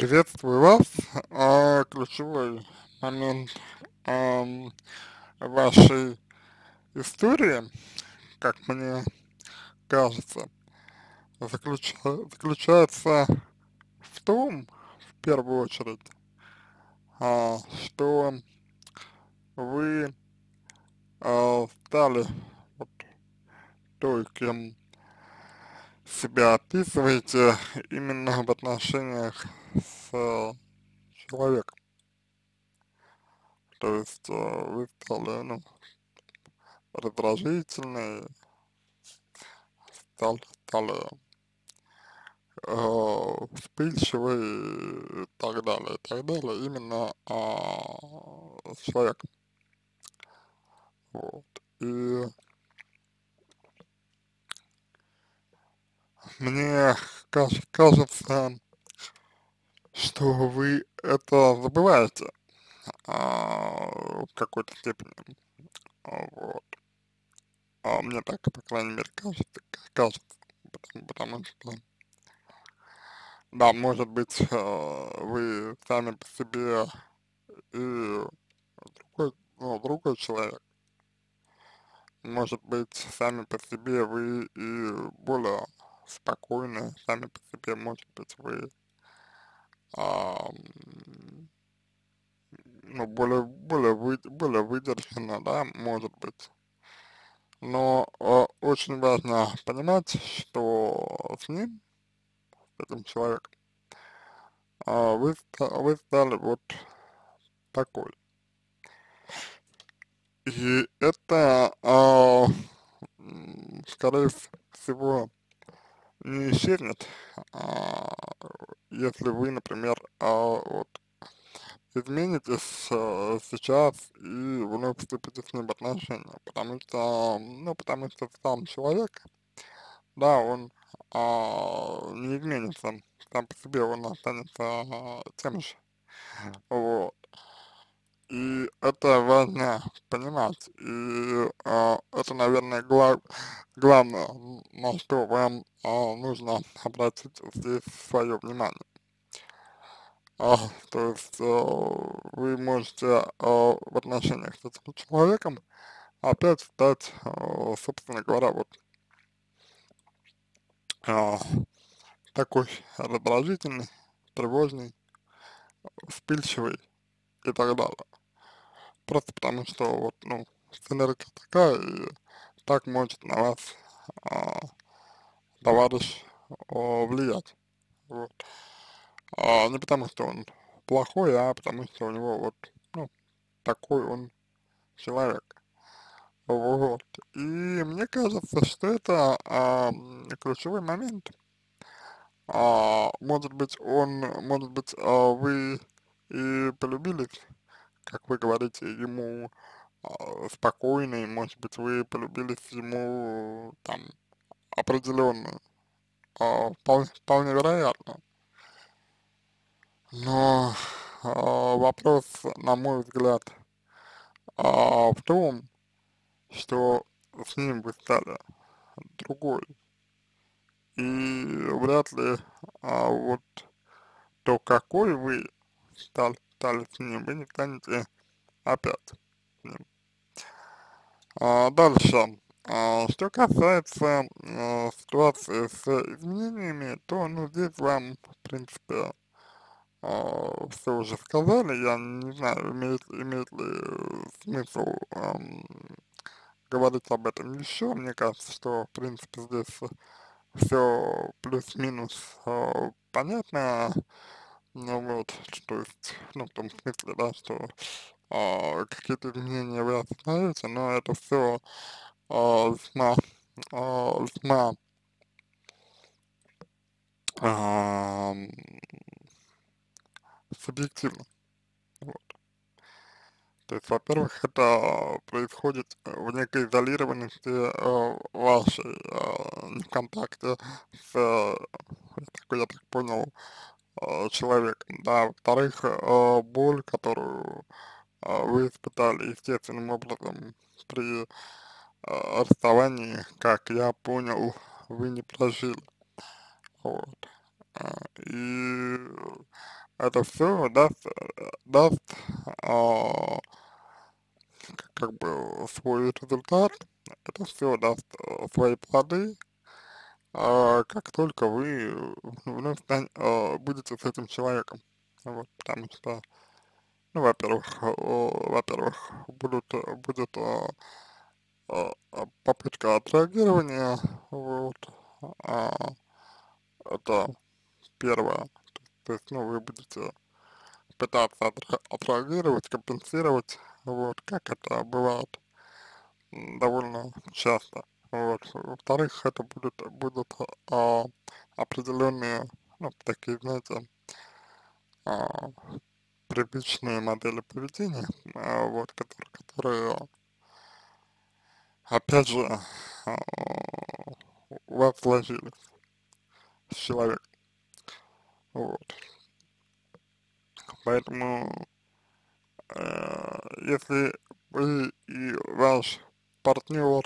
Приветствую вас. А, ключевой момент ам, вашей истории, как мне кажется, заключа заключается в том, в первую очередь, а, что вы а, стали вот той, кем себя описываете именно в отношениях с человеком. То есть э, вы стали, ну, раздражительны, стали, стали э, вспыльчивы и так далее, и так далее, именно э, с человеком. Вот. И мне кажется, что вы это забываете а, в какой-то степени. А, вот. А мне так, по крайней мере, кажется, кажется потому, потому что, да, может быть, э, вы сами по себе и другой, ну, другой человек, может быть, сами по себе вы и более спокойны, сами по себе, может быть, вы а, ну, более, более, вы, более выдержанно, да, может быть. Но э, очень важно понимать, что с ним, с этим человеком, э, вы, вы стали вот такой. И это, э, скорее всего, не исчезнет, а, если вы, например, а, вот, изменитесь а, сейчас и вновь вступите с ним в отношения, потому что, ну, потому что сам человек, да, он а, не изменится, сам по себе он останется а, тем же, вот. И это важно понимать. И э, это, наверное, глав, главное, на что вам э, нужно обратить здесь свое внимание. А, то есть э, вы можете э, в отношениях с этим человеком опять стать, э, собственно говоря, вот э, такой раздражительный, тревожный, вспыльчивый и так далее просто потому что вот, ну, сценарийка такая, и так может на вас а, товарищ а, влиять, вот. А, не потому что он плохой, а потому что у него вот, ну, такой он человек. Вот. И мне кажется, что это а, ключевой момент. А, может быть, он, может быть, а, вы и полюбились как вы говорите, ему э, спокойный, может быть, вы полюбились ему там определенно, э, вполне, вполне вероятно. Но э, вопрос, на мой взгляд, э, в том, что с ним вы стали другой. И вряд ли а, вот то, какой вы стали, стали с ним, вы не станете опять с ним. А, дальше. А, что касается а, ситуации с изменениями, то, ну, здесь вам, в принципе, а, все уже сказали, я не знаю, имеет, имеет ли смысл а, говорить об этом еще, мне кажется, что, в принципе, здесь все плюс-минус а, понятно, ну вот, то есть, ну, в том смысле, да, что а, какие-то изменения вы осознаете, но это все а, весьма, а, весьма субъективно. Вот. То есть, во-первых, это происходит в некой изолированности э, вашей, э, контакте с, э, я так понял, э, человеком, да, во-вторых, э, боль, которую э, вы испытали естественным образом при э, расставании, как я понял, вы не прожили, вот, э, и это все даст, даст а, как бы свой результат, это все даст свои плоды, а, как только вы вновь а, будете с этим человеком. Вот, потому что, ну, во-первых, во-первых, будут, будет а, а, попытка отреагирования, вот, а, это первое, то есть, ну, вы будете пытаться отреагировать, компенсировать, вот, как это бывает довольно часто. Вот. Во-вторых, это будут, будут а, определенные, ну, такие, знаете, а, привычные модели поведения, а, вот, которые, которые, опять же, а, у вас сложились с человеком. Вот. Поэтому, э, если вы и ваш партнер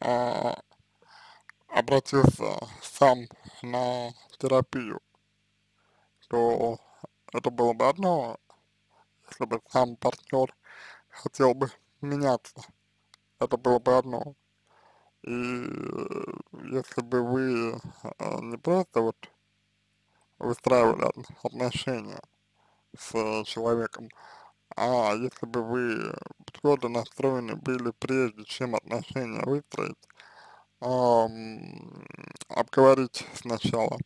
э, обратился сам на терапию, то это было бы одно, если бы сам партнер хотел бы меняться, это было бы одно. И если бы вы э, не просто вот выстраивали отношения с человеком, а если бы вы твердо настроены были прежде, чем отношения выстроить, эм, обговорить сначала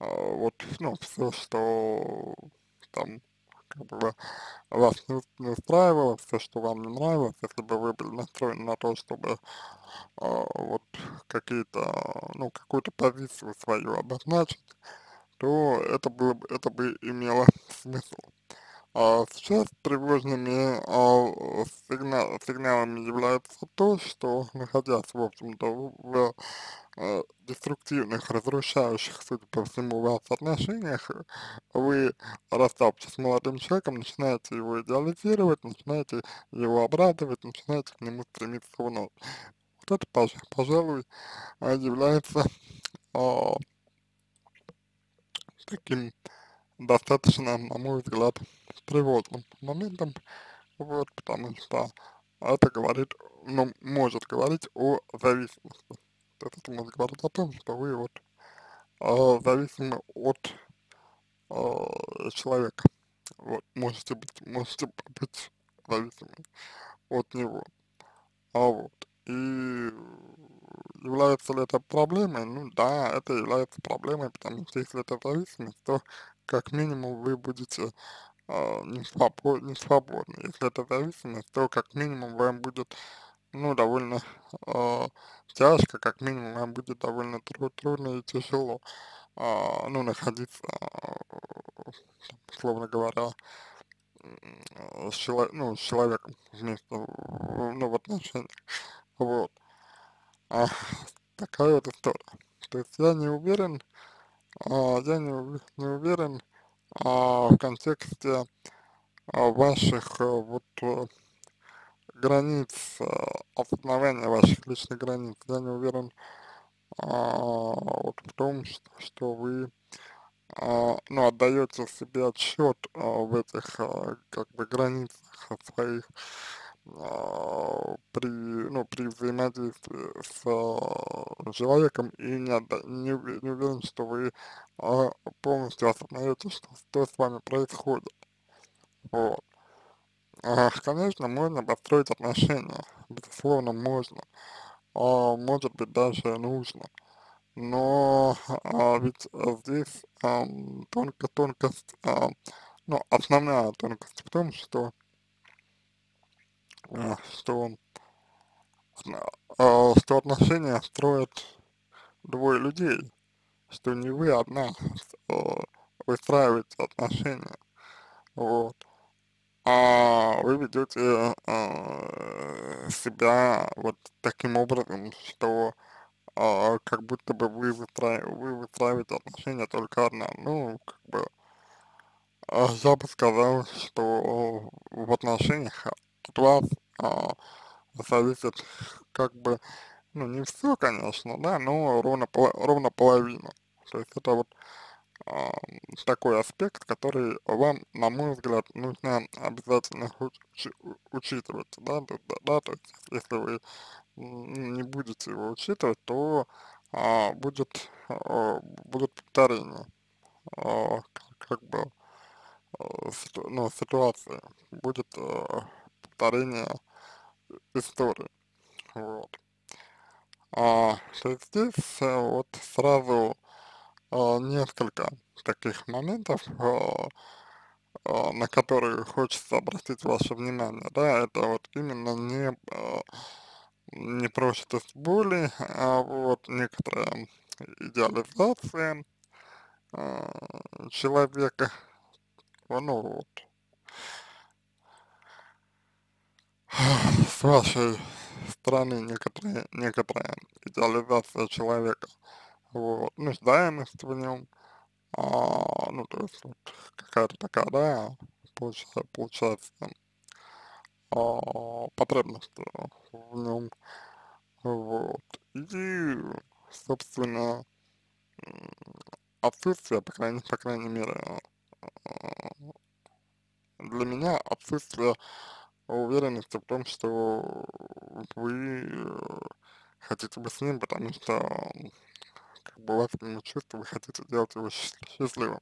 э, вот, ну, все, что там как бы вас не, не устраивало, все, что вам не нравилось, если бы вы были настроены на то, чтобы э, вот какие-то, ну, какую-то позицию свою обозначить, то это было бы, это бы имело смысл. А сейчас тревожными а, сигнал, сигналами является то, что находясь, в общем-то, в а, деструктивных, разрушающих, судя по всему, вас отношениях, вы, расставшись с молодым человеком, начинаете его идеализировать, начинаете его обрадовать, начинаете к нему стремиться вновь. Вот это, пожалуй, является а, таким достаточно, на мой взгляд, тревожным моментом, вот, потому что это говорит, ну, может говорить о зависимости. То есть это может говорить о том, что вы вот э, зависимы от э, человека. Вот, можете быть, можете быть зависимы от него. А вот, и является ли это проблемой? Ну да, это является проблемой, потому что если это зависимость, то как минимум вы будете э, не, свобод, не свободны. Если это зависимость, то как минимум вам будет, ну, довольно э, тяжко, как минимум вам будет довольно труд, трудно и тяжело, э, ну, находиться, э, условно говоря, ну, с человеком вместе, ну, в отношениях, вот. А, такая вот история. То есть я не уверен, а, я не, не уверен а, в контексте а, ваших а, вот а, границ, а, осознавания ваших личных границ. Я не уверен а, вот в том, что, что вы а, ну, отдаете себе отчет а, в этих а, как бы границах своих при, ну, при взаимодействии с а, человеком и не, не, не уверен, что вы а, полностью осознаете, что, что с вами происходит. Вот. А, конечно, можно построить отношения, безусловно, можно, а, может быть, даже нужно, но а, ведь здесь а, тонко, тонкость, а, ну, основная тонкость в том, что Э, что, э, что отношения строят двое людей, что не вы одна э, выстраиваете отношения, вот, а вы ведете э, себя вот таким образом, что как будто бы вы, выстраив, вы выстраиваете отношения только одна, ну, как бы, я бы сказал, что в отношениях от вас а, зависит как бы, ну не все, конечно, да, но ровно, ровно половина. То есть это вот э, такой аспект, который вам, на мой взгляд, нужно обязательно уч учитывать, да, да, да, то есть если вы не будете его учитывать, то а, будет, а, будут повторения, а, как бы, а, ситу, ну, ситуации, будет а, повторение истории, вот. А, то есть здесь а, вот сразу а, несколько таких моментов, а, а, на которые хочется обратить ваше внимание, да, это вот именно не а, не просит боли, а вот некоторая идеализация э, человека, ну вот, с вашей стороны некоторые, некоторая идеализация человека, вот, нуждаемость в нем, а, ну то есть вот какая-то такая, да, получается, получается а, потребность в нем, вот, и, собственно, отсутствие, по крайней, по крайней мере, а, для меня отсутствие уверенности в том, что вы э, хотите быть с ним, потому что как бы у вас нему чувство, вы хотите делать его счастливым,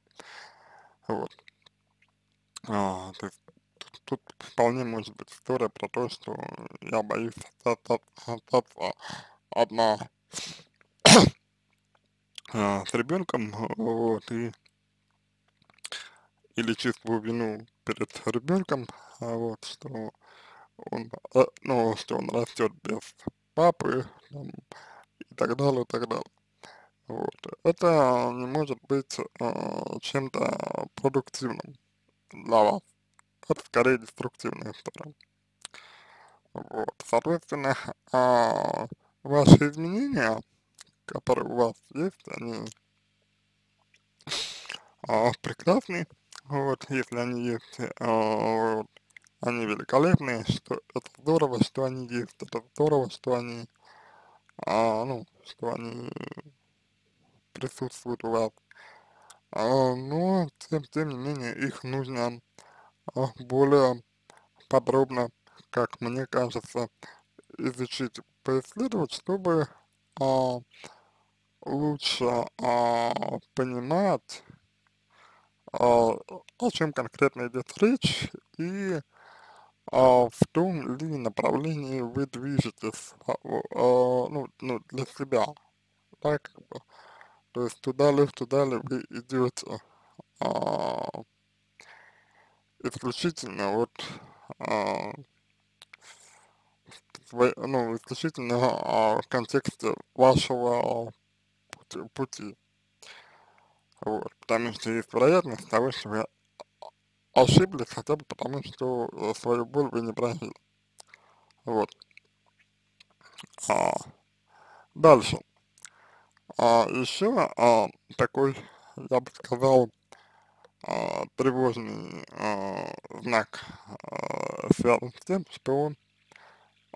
вот. А, то есть тут вполне может быть история про то, что я боюсь остаться одна а, с ребенком, вот, и или чувствую вину перед ребенком, а, вот, что он, а, ну, что он растет без папы, там, и так далее, и так далее. Вот. Это не может быть э, чем-то продуктивным для вас это скорее деструктивная сторона. Вот, соответственно, а, ваши изменения, которые у вас есть, они а, прекрасны, вот, если они есть, а, вот, они великолепные, что это здорово, что они есть, это здорово, что они, а, ну, что они присутствуют у вас, а, но, тем, тем не менее, их нужно а, более подробно, как мне кажется, изучить, поисследовать, чтобы а, лучше а, понимать, о. чем конкретно идет речь? И а, в том ли направлении вы движетесь, а, а, ну, ну, для себя, да, как бы, то есть туда ли, туда ли вы идете, а, исключительно вот, а, ну, исключительно а, в контексте вашего пути, пути. Вот, потому что есть вероятность того, что вы ошиблись хотя бы потому, что э, свою боль вы не прожили. Вот. А, дальше. А, еще а, такой, я бы сказал, а, тревожный а, знак а, связан с тем, что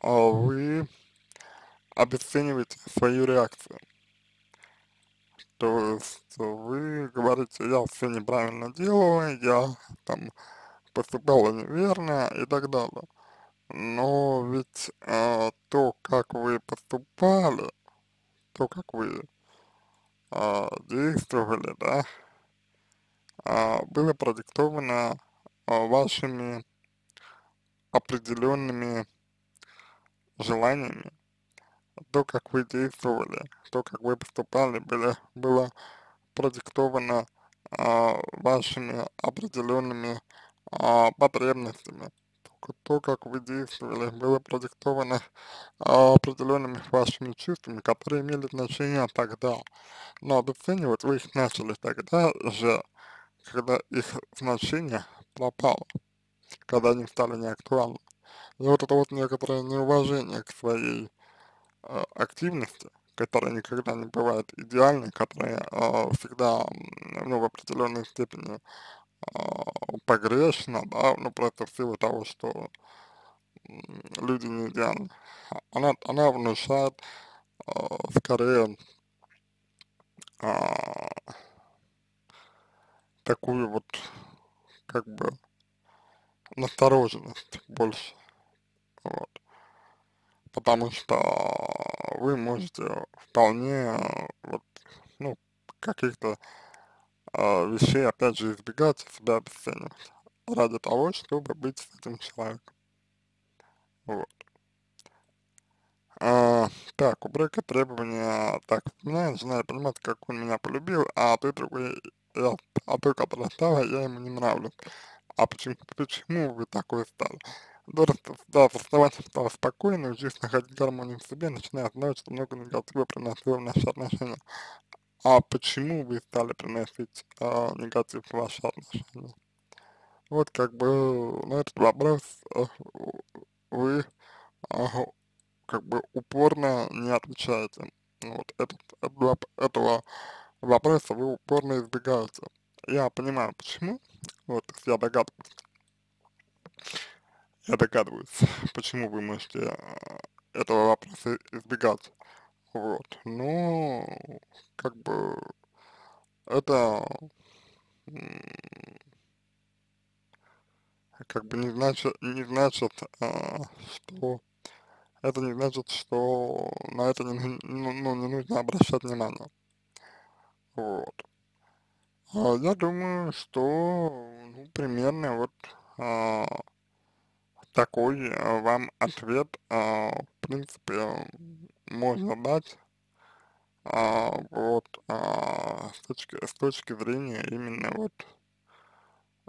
а, вы обесцениваете свою реакцию. То есть вы говорите, я все неправильно делаю, я там поступала неверно и так далее. Но ведь а, то, как вы поступали, то, как вы а, действовали, да, а, было продиктовано а, вашими определенными желаниями, то, как вы действовали, то, как вы поступали, было, было продиктовано а, вашими определенными а, потребностями. То, как вы действовали, было продиктовано а, определенными вашими чувствами, которые имели значение тогда. Но обесценивать вы их начали тогда же, когда их значение пропало, когда они стали неактуальны. И вот это вот некоторое неуважение к своей активности, которая никогда не бывает идеальной, которая э, всегда ну, в определенной степени э, погрешна, да, ну просто в силу того, что люди не идеальны. Она, она внушает э, скорее э, такую вот, как бы, настороженность больше, вот. Потому что вы можете вполне, вот, ну, каких-то э, вещей, опять же, избегать, себя обесценивать ради того, чтобы быть с этим человеком. Вот. А, так, у Брека требования, так, меня жена понимает, как он меня полюбил, а ты другой, я, а той, которая стала, я ему не нравлюсь. А почему, почему вы такой стали? Да, расставаться стало спокойно, учись находить гармонию в себе, начиная знать, что много негатива приносило в наши отношения. А почему вы стали приносить а, негатив в ваши отношения? Вот как бы на этот вопрос а, вы а, как бы упорно не отвечаете. Вот этот, этого, этого вопроса вы упорно избегаете. Я понимаю почему, вот я догадываюсь. Я догадываюсь, почему вы можете э, этого вопроса избегать. Вот. Но как бы это как бы не значит, не значит, а, что это не значит, что на это не, ну, ну, не нужно обращать внимание. Вот. А я думаю, что ну, примерно вот а, такой а, вам ответ, а, в принципе, можно дать а, вот а, с, точки, с точки зрения именно вот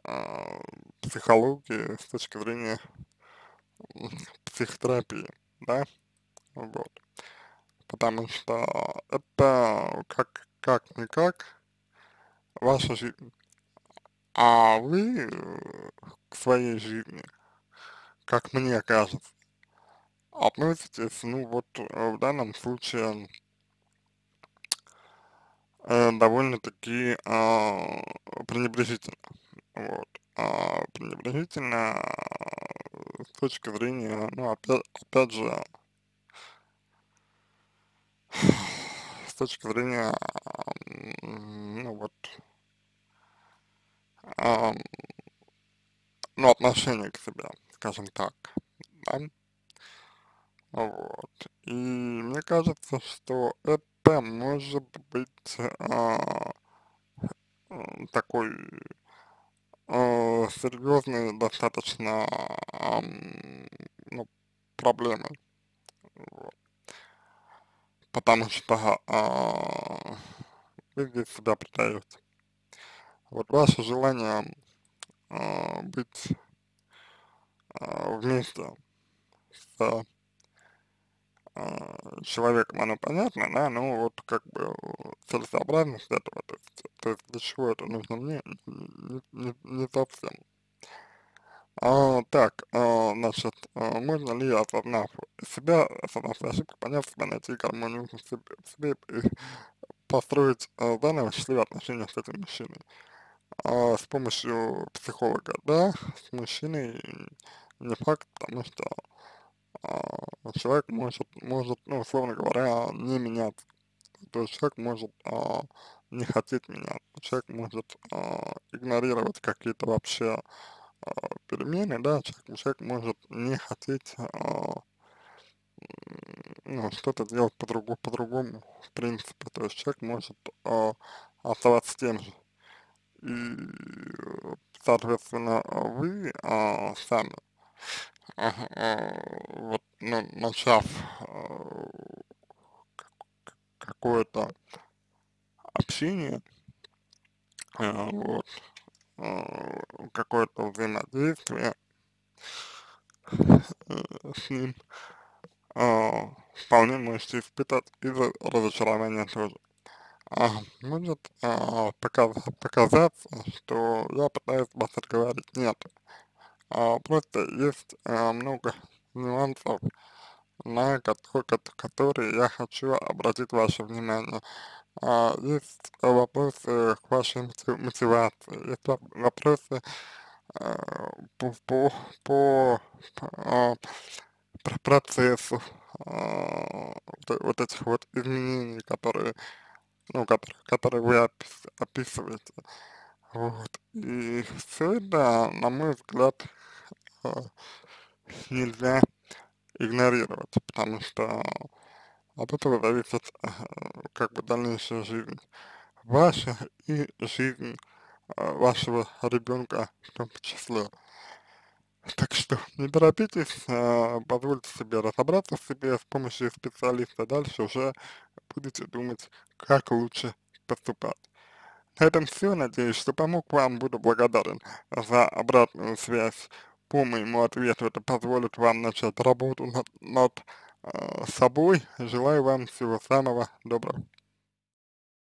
а, психологии, с точки зрения психотерапии, да, вот. Потому что это как, как-никак ваша жизнь. А вы к своей жизни, как мне кажется, относитесь, ну вот в данном случае э, довольно-таки э, пренебрежительно. Вот. А, пренебрежительно с точки зрения, ну опять, опять же, с точки зрения, ну вот, ну отношения к себе, скажем так, да? Вот. И мне кажется, что это может быть а, такой э, серьезной достаточно э, ну, проблемы. Вот. Потому что э, вы здесь себя предаете. Вот ваше желание э, быть вместе с э, человеком, оно понятно, да, ну вот как бы целесообразность этого, то есть, то есть для чего это нужно мне, не, не, не совсем. А, так, а, значит, а, можно ли, осознав себя, осознав свои ошибки, поняв себя, найти гармонию в себе, в себе и построить а, заново счастливые отношения с этим мужчиной? А, с помощью психолога, да, с мужчиной не факт, потому что а, человек может, может, ну, условно говоря, не меняться. То есть человек может а, не хотеть меняться, человек может а, игнорировать какие-то вообще а, перемены, да, человек, человек может не хотеть а, ну, что-то делать по-другому, по-другому, в принципе, то есть человек может а, оставаться тем же. И, соответственно, вы а, сами вот, ну, начав э, какое-то общение, э, вот, э, какое-то взаимодействие с ним, вполне можете испытать из-за разочарования тоже. А, может а, показ, показаться, что я пытаюсь вас отговорить. Нет, а, просто есть а, много нюансов, на которые, я хочу обратить ваше внимание. А, есть вопросы к вашей мотивации, есть вопросы а, по, по, по а, процессу а, вот этих вот изменений, которые, ну, которые, которые вы опис, описываете. Вот. И всё это, на мой взгляд, нельзя игнорировать, потому что от этого зависит, э, как бы дальнейшая жизнь ваша и жизнь э, вашего ребенка в том числе. Так что не торопитесь, э, позвольте себе разобраться в себе с помощью специалиста, дальше уже будете думать, как лучше поступать. На этом все, надеюсь, что помог вам, буду благодарен за обратную связь по моему ответу, это позволит вам начать работу над, над э, собой, желаю вам всего самого доброго.